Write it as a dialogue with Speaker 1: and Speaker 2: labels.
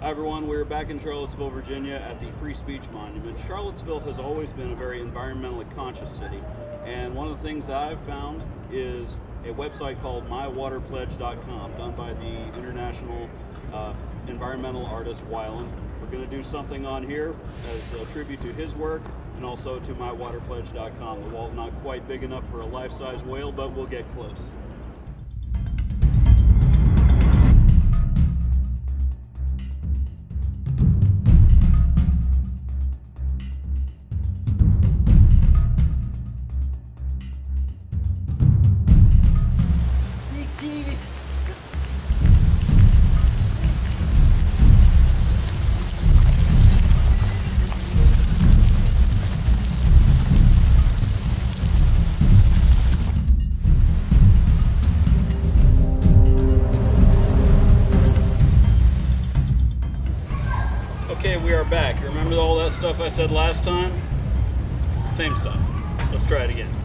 Speaker 1: Hi everyone, we're back in Charlottesville, Virginia at the Free Speech Monument. Charlottesville has always been a very environmentally conscious city, and one of the things I've found is a website called mywaterpledge.com done by the international uh, environmental artist Wyland. We're going to do something on here as a tribute to his work and also to mywaterpledge.com. The wall's not quite big enough for a life-size whale, but we'll get close. Okay, we are back. Remember all that stuff I said last time? Same stuff. Let's try it again.